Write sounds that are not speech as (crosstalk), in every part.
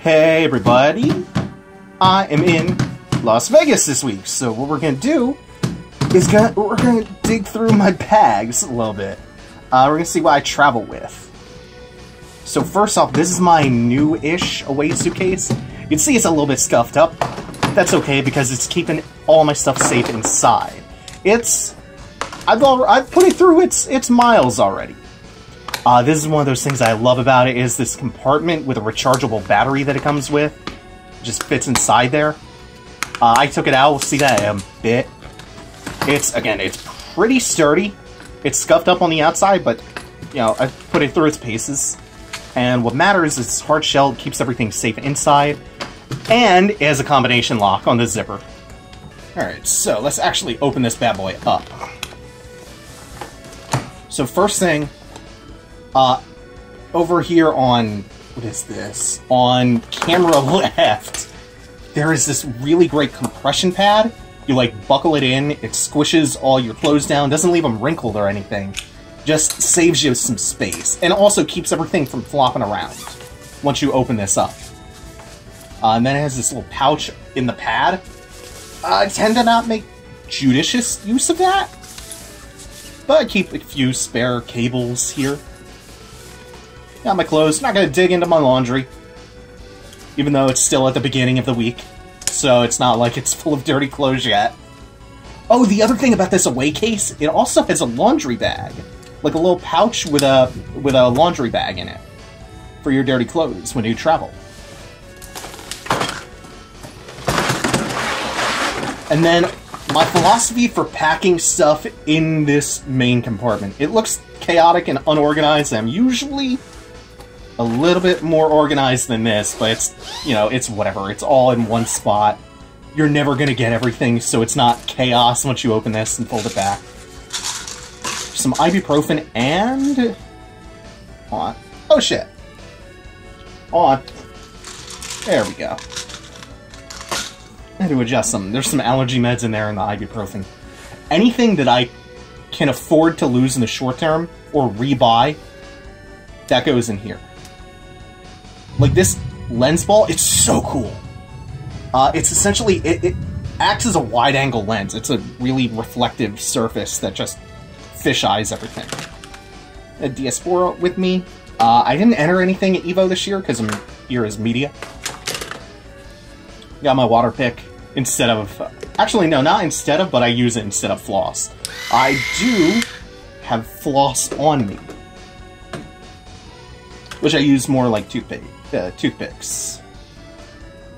Hey everybody! I am in Las Vegas this week, so what we're gonna do is gonna, we're gonna dig through my bags a little bit. Uh, we're gonna see what I travel with. So first off, this is my new-ish away suitcase. You can see it's a little bit scuffed up. That's okay because it's keeping all my stuff safe inside. It's I've al I've put it through its its miles already. Uh, this is one of those things I love about it is this compartment with a rechargeable battery that it comes with. It just fits inside there. Uh, I took it out. We'll see that in a bit. It's, again, it's pretty sturdy. It's scuffed up on the outside, but, you know, I put it through its paces. And what matters is it's hard shell, keeps everything safe inside, and it has a combination lock on the zipper. Alright, so let's actually open this bad boy up. So first thing, uh, over here on, what is this? On camera (laughs) left, there is this really great compression pad. You, like, buckle it in, it squishes all your clothes down, doesn't leave them wrinkled or anything. Just saves you some space, and also keeps everything from flopping around once you open this up. Uh, and then it has this little pouch in the pad. I tend to not make judicious use of that, but I keep a few spare cables here. Got my clothes. Not gonna dig into my laundry. Even though it's still at the beginning of the week. So it's not like it's (laughs) full of dirty clothes yet. Oh, the other thing about this away case, it also has a laundry bag. Like a little pouch with a with a laundry bag in it. For your dirty clothes when you travel. And then my philosophy for packing stuff in this main compartment. It looks chaotic and unorganized. I'm usually a little bit more organized than this, but it's, you know, it's whatever. It's all in one spot. You're never going to get everything, so it's not chaos once you open this and fold it back. Some ibuprofen and... On. Oh, shit. On. There we go. I had to adjust some. There's some allergy meds in there and the ibuprofen. Anything that I can afford to lose in the short term or rebuy, that goes in here. Like this lens ball, it's so cool. Uh, it's essentially it, it acts as a wide-angle lens. It's a really reflective surface that just fisheyes everything. A Diaspora with me. Uh, I didn't enter anything at Evo this year because I'm here as media. Got my Waterpik instead of... Actually, no, not instead of, but I use it instead of floss. I do have floss on me. Which I use more like toothpaste uh, toothpicks.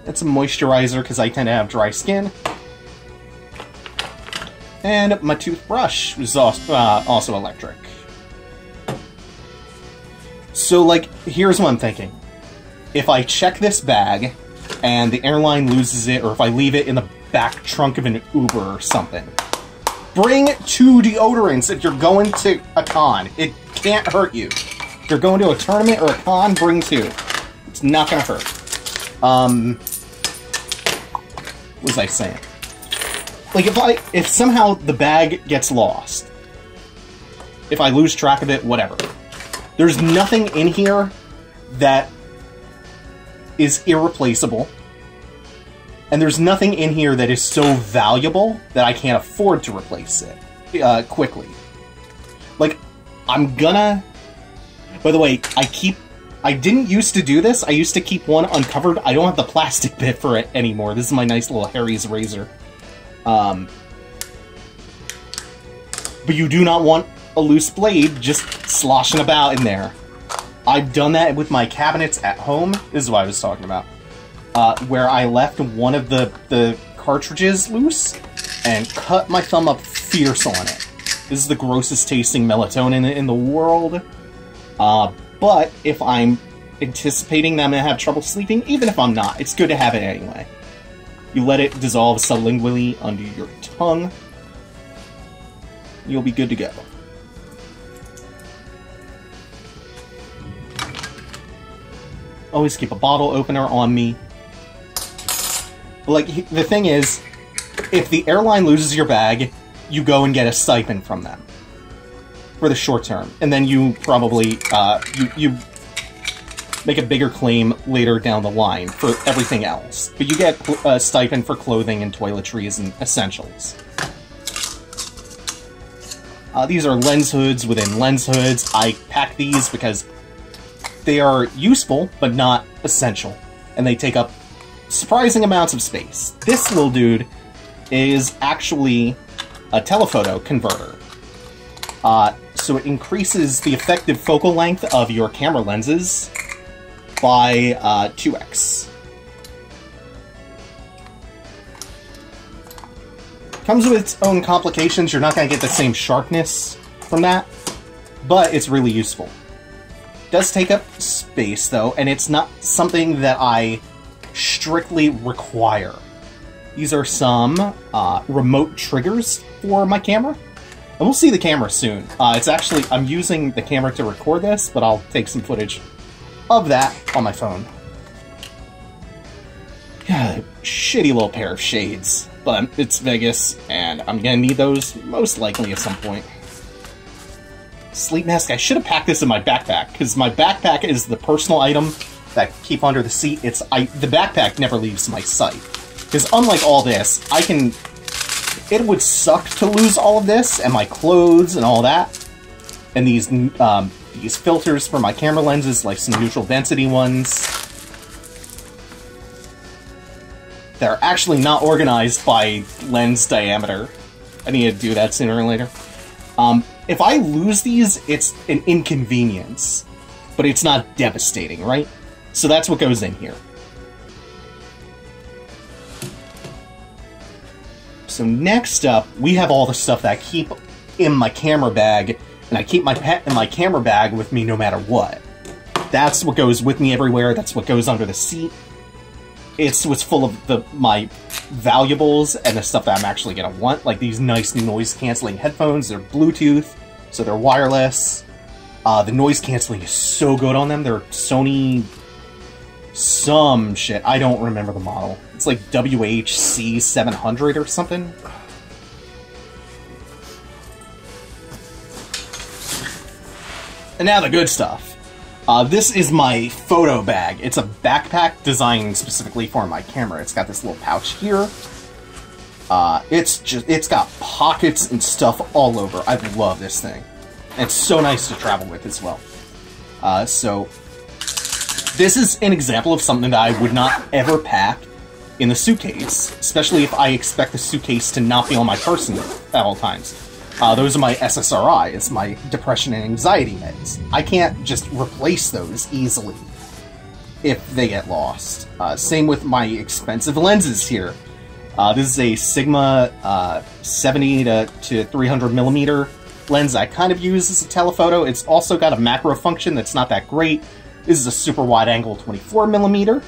It's a moisturizer because I tend to have dry skin. And my toothbrush is also, uh, also electric. So, like, here's what I'm thinking. If I check this bag, and the airline loses it, or if I leave it in the back trunk of an Uber or something, bring two deodorants if you're going to a con. It can't hurt you. If you're going to a tournament or a con, bring two. It's not gonna hurt. Um, what was I saying? Like, if I, if somehow the bag gets lost, if I lose track of it, whatever. There's nothing in here that is irreplaceable. And there's nothing in here that is so valuable that I can't afford to replace it uh, quickly. Like, I'm gonna... By the way, I keep I didn't used to do this. I used to keep one uncovered. I don't have the plastic (laughs) bit for it anymore. This is my nice little Harry's razor. Um, but you do not want a loose blade just sloshing about in there. I've done that with my cabinets at home. This is what I was talking about. Uh, where I left one of the, the cartridges loose and cut my thumb up fierce on it. This is the grossest tasting melatonin in the world. Uh, but if I'm anticipating that I'm going to have trouble sleeping, even if I'm not, it's good to have it anyway. You let it dissolve sublingually under your tongue. You'll be good to go. Always keep a bottle opener on me. Like, the thing is, if the airline loses your bag, you go and get a stipend from them for the short term, and then you probably uh, you you make a bigger claim later down the line for everything else. But you get a stipend for clothing and toiletries and essentials. Uh, these are lens hoods within lens hoods. I pack these because they are useful, but not essential. And they take up surprising amounts of space. This little dude is actually a telephoto converter. Uh, so it increases the effective focal length of your camera lenses by uh, 2x. Comes with its own complications. You're not going to get the same sharpness from that, but it's really useful. Does take up space, though, and it's not something that I strictly require. These are some uh, remote triggers for my camera. And we'll see the camera soon. Uh, it's actually, I'm using the camera to record this, but I'll take some footage of that on my phone. Yeah, shitty little pair of shades. But it's Vegas, and I'm gonna need those most likely at some point. Sleep mask, I should have packed this in my backpack, because my backpack is the personal item that I keep under the seat. It's I The backpack never leaves my sight. Because unlike all this, I can... It would suck to lose all of this, and my clothes and all that. And these um, these filters for my camera lenses, like some neutral density ones. They're actually not organized by lens diameter. I need to do that sooner or later. Um, if I lose these, it's an inconvenience. But it's not devastating, right? So that's what goes in here. So next up, we have all the stuff that I keep in my camera bag, and I keep my pet in my camera bag with me no matter what. That's what goes with me everywhere, that's what goes under the seat. It's what's full of the my valuables and the stuff that I'm actually gonna want, like these nice new noise-canceling headphones, they're Bluetooth, so they're wireless. Uh, the noise canceling is so good on them, they're Sony some shit. I don't remember the model. It's like WHC 700 or something. And now the good stuff. Uh, this is my photo bag. It's a backpack designed specifically for my camera. It's got this little pouch here. Uh, it's just, it's got pockets and stuff all over. I love this thing. And it's so nice to travel with as well. Uh, so this is an example of something that I would not ever pack in the suitcase, especially if I expect the suitcase to not be on my person at all times. Uh, those are my SSRIs, my depression and anxiety meds. I can't just replace those easily if they get lost. Uh, same with my expensive lenses here. Uh, this is a Sigma uh, 70 to, to 300 millimeter lens I kind of use as a telephoto. It's also got a macro function that's not that great, this is a super wide angle 24 millimeter.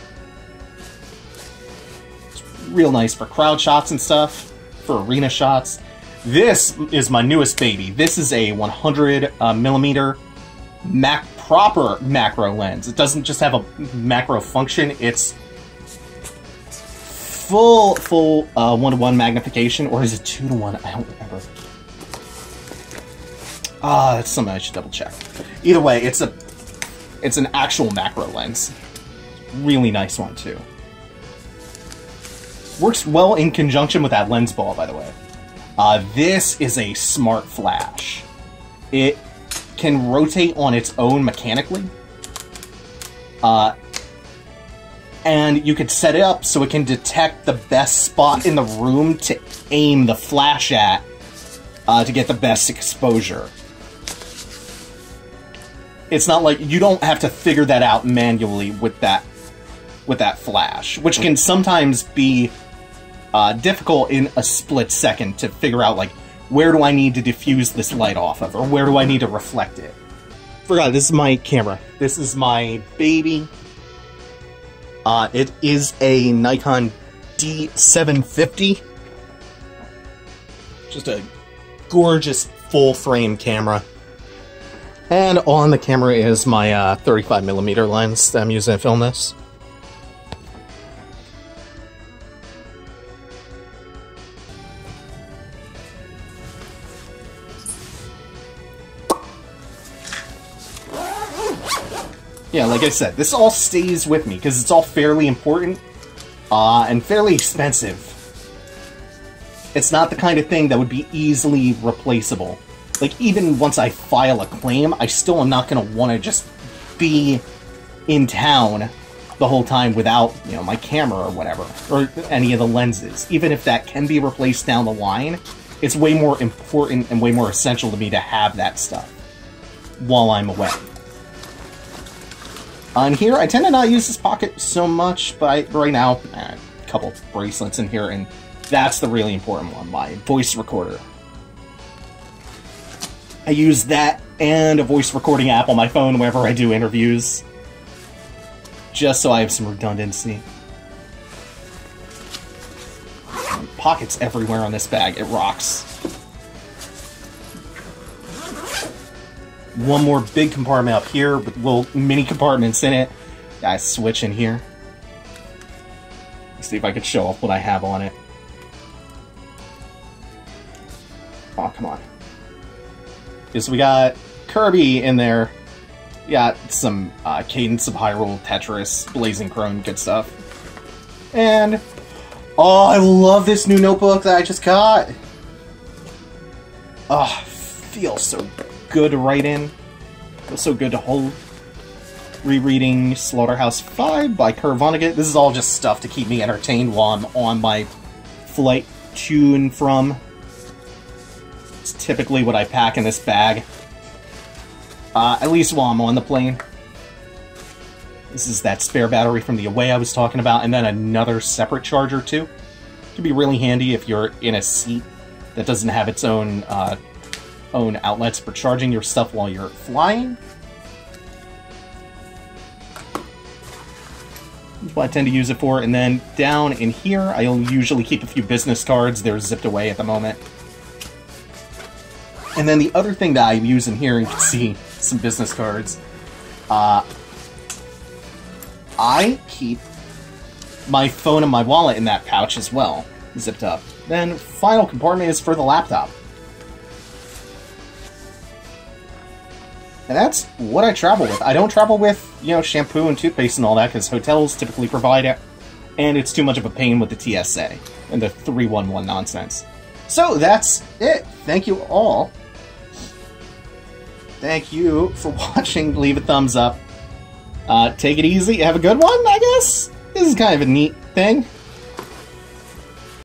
It's real nice for crowd shots and stuff, for arena shots. This is my newest baby. This is a 100 uh, millimeter mac proper macro lens. It doesn't just have a macro function. It's full full uh, one to one magnification, or is it two to one? I don't remember. Ah, that's something I should double check. Either way, it's a it's an actual macro lens. Really nice one, too. Works well in conjunction with that lens ball, by the way. Uh, this is a smart flash. It can rotate on its own mechanically. Uh, and you could set it up so it can detect the best spot in the room to aim the flash at uh, to get the best exposure it's not like you don't have to figure that out manually with that with that flash, which can sometimes be uh, difficult in a split second to figure out like where do I need to diffuse this light off of, or where do I need to reflect it. Forgot this is my camera. This is my baby. Uh, it is a Nikon D750. Just a gorgeous full frame camera. And on the camera is my uh, 35mm lens that I'm using to film this. yeah, like I said, this all stays with me because it's all fairly important uh, and fairly expensive. It's not the kind of thing that would be easily replaceable. Like, even once I file a claim, I still am not going to want to just be in town the whole time without, you know, my camera or whatever, or any of the lenses. Even if that can be replaced down the line, it's way more important and way more essential to me to have that stuff while I'm away. On here, I tend to not use this pocket so much, but right now, a couple bracelets in here, and that's the really important one, my voice recorder. I use that and a voice recording app on my phone whenever I do interviews, just so I have some redundancy. Pockets everywhere on this bag, it rocks. One more big compartment up here with little mini compartments in it. I switch in here. See if I could show off what I have on it. Oh, come on. Is we got Kirby in there. We got some uh, Cadence of Hyrule, Tetris, Blazing Chrome, good stuff. And, oh, I love this new notebook that I just got. Oh, feels so good to write in. Feels so good to hold. Rereading Slaughterhouse 5 by Kurt Vonnegut. This is all just stuff to keep me entertained while I'm on my flight to and from. It's typically what I pack in this bag. Uh, at least while I'm on the plane. This is that spare battery from the Away I was talking about, and then another separate charger, too. Could be really handy if you're in a seat that doesn't have its own uh, own outlets for charging your stuff while you're flying. That's what I tend to use it for. And then down in here, I'll usually keep a few business cards. They're zipped away at the moment. And then the other thing that I use in here, you can see some business cards. Uh, I keep my phone and my wallet in that pouch as well, zipped up. Then final compartment is for the laptop. And that's what I travel with. I don't travel with, you know, shampoo and toothpaste and all that, because hotels typically provide it, and it's too much of a pain with the TSA and the 311 nonsense. So that's it. Thank you all. Thank you for (laughs) watching. Leave a thumbs up. Uh, take it easy. Have a good one, I guess? This is kind of a neat thing.